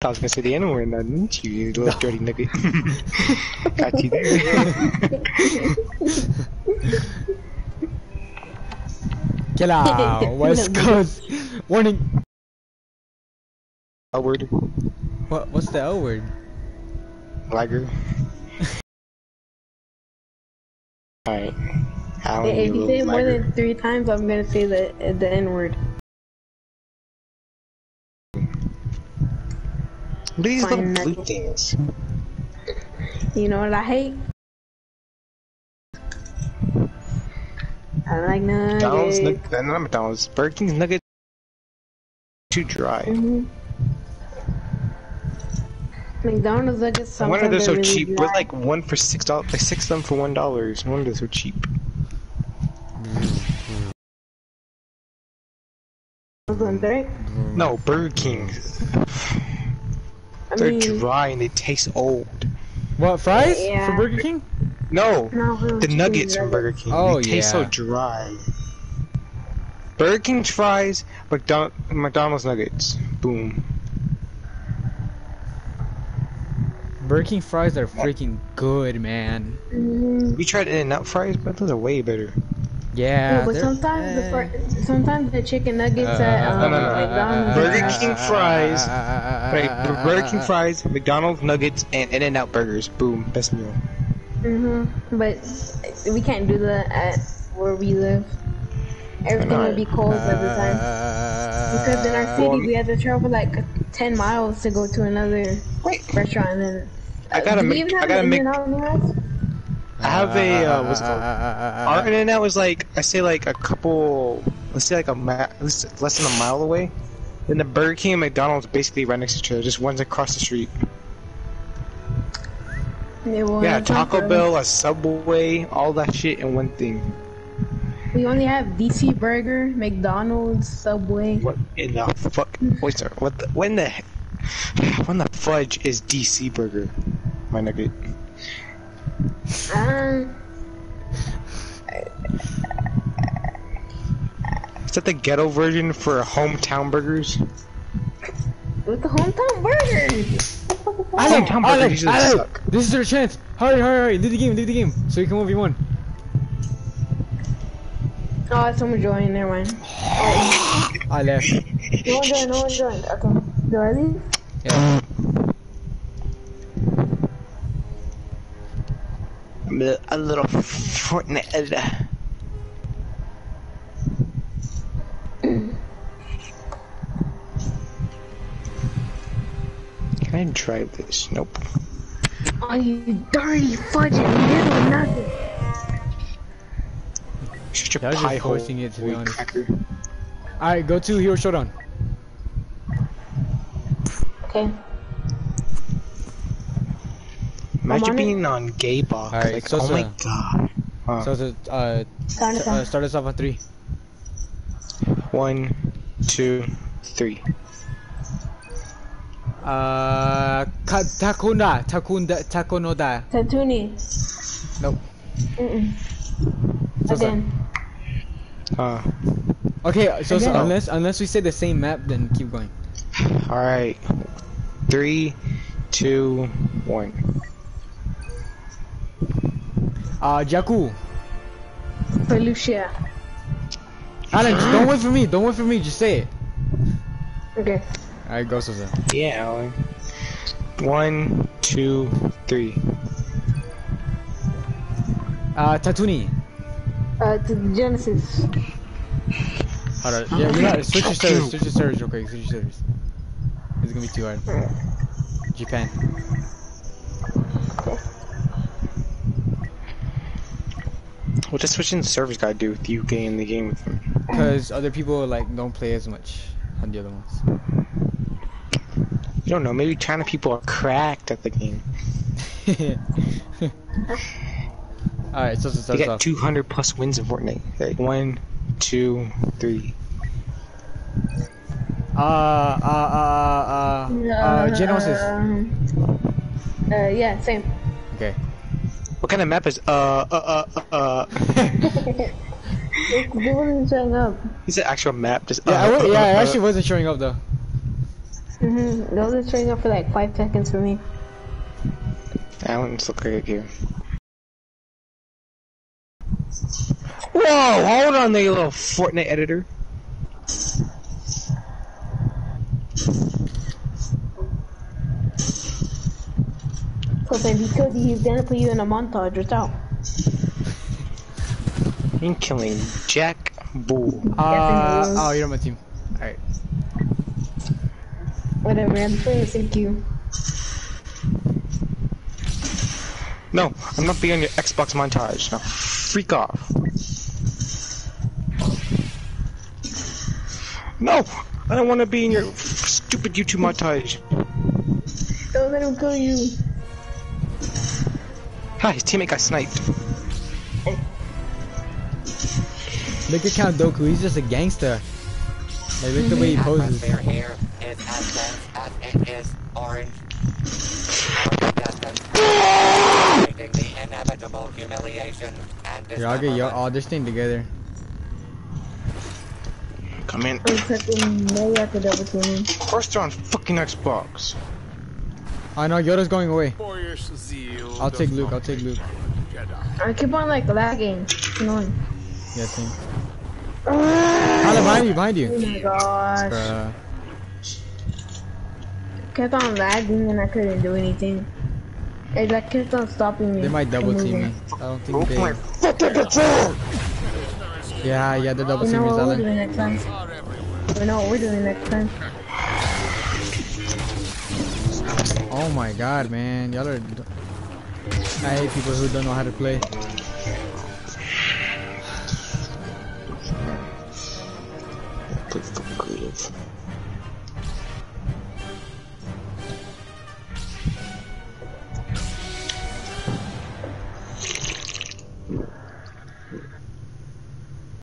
I was gonna say the N word, now, didn't you, you little dirty nugget? Got you there. Get out, West Coast. Warning. A word, What? What's the L word? lager. Alright. Alan, If you say it more than three times, I'm gonna say the the N word. What are these little blue things? You know what I hate? I like McDonald's, nuggets. nug- uh, not McDonald's, Burger King's nuggets too dry. Mhm. McDonald's nuggets sometimes wonder they're so really cheap. We're like one for six dollars, like six of them for one dollars. No wonder they're so cheap. McDonald's? No, Burger King. I They're mean, dry and they taste old. What fries Yeah. for Burger King? No, no, the chicken nuggets from. Burger King. Oh, they taste so dry. Burger King fries, McDonald- McDonald's nuggets. Boom. Burger King fries are freaking good, man. Mhm. You tried In-N-Out fries, but those are way better. Yeah. Yeah, but sometimes the fr- sometimes the chicken nuggets uh, at uh, um, No, no, no. McDonald's. Burger are- King fries. Uh, right, Burger King fries, McDonald's nuggets, and In-N-Out burgers. Boom, best meal. Mhm. But we can't do that at where we live. Everything would be cold at the time. Because in our city, Well, we had to travel like 10 miles to go to another Wait, restaurant. And then, I gotta do we make- even I have gotta an make- In-N-Out near us? I have a uh, ah, what's it ah, called? Ah, Our In-N-Out was like I say like a couple, let's say like a ma- less less than a mile away. Then the Burger King and McDonald's basically right next to each other, just one's across the street. Yeah, well, Yeah, it's Taco for- Bell, a Subway, all that shit in one thing. We only have DC Burger, McDonald's, Subway. What in the fuck? Wait, sir, what? The, when the when the fudge is DC Burger? My nugget. Um, Is that the ghetto version for hometown burgers? with the hometown burgers. Alan, Hometown burgers Alan, usually suck. this is your chance. Hurry, hurry, hurry. Leave the game, leave the game. So you can 1v1. Oh, someone joined. Never mind. I left. No one joined. No one joined. Okay. Do I leave? Yeah. A, a little Fortnite. Can I drive this? Nope. Oh, you dirty fudging little nugget. Such a That was just pie hole. forcing it, to be honest. cracker. Alright, go to Hero Showdown. Okay. Imagine on it. being on gay box. Alright, like, so- oh my god. Huh. So, so uh, Start t- us uh, off. start us off on three. One, two, three. Uh, ka- Takunda, Takunda, Takonoda. Tatooine. Nope. Mm-mm. So, so. Again. Uh, Okay, so, so unless unless we say the same map, then keep going. alright. Three, two, one. Uh, Jakku. Felicia. Alan, just don't wait for me. Don't wait for me. Just say it. Okay. Alright, go, Sosa. Yeah, Alan. One, two, three. Uh, Tatooine. Uh, to the Geonosis. Hold on. Yeah, you know, switch your servers. Switch your servers real quick. Switch your servers. It's gonna be too hard. Japan. What does switching servers gotta do with you getting the game with him? Because other people like don't play as much on the other ones. You don't know, maybe China people are cracked at the game. Alright, so so so They so. got 200 plus wins in Fortnite. Like, one, two, three. Uh, uh, uh, uh, uh, Geonosis. Um, uh, yeah, same. Okay. What kind of map is, uh, uh, uh, uh, uh. It wasn't showing up. Is it actual map? Just, Yeah, I, uh, wa- uh, yeah, I uh, actually wasn't showing up though. Mm-hmm. Those are showing up for like five seconds for me. That one's look like here. Whoa, hold on there, you little Fortnite editor. Plus, if he killed you, he's gonna put you in a montage. Watch out. I'm killing Jack Bull. Uh, oh, you're on my team. Alright. Whatever, I'm playing with you. No, I'm not being your Xbox montage. Now, freak off. No, I don't want to be in your stupid YouTube montage. Don't let him kill you. Hi, his teammate got sniped. Oh. Look at Count Dooku, he's just a gangster. Like, look the way he poses. atmosphere here is as dense as it is orange. Our contestants the inevitable humiliation and Y'all get y'all all this thing together. Come in. I'm cooking no you have to double team me. Of course they're on fucking Xbox. I know Yoda's going away. I'll take Luke, I'll take Luke. I keep on like lagging. It's annoying. Yeah, same. Tyler, behind you, behind Oh my gosh. Bruh. Kept on lagging and I couldn't do anything. It like kept on stopping me. They might double team me. I don't think Oh think my they. fucking control! Yeah, yeah, they're double We know teaming what we're doing next time. We know what we're doing next time. Oh my god, man. Y'all are. I hate people who don't know how to play. Fucking creative.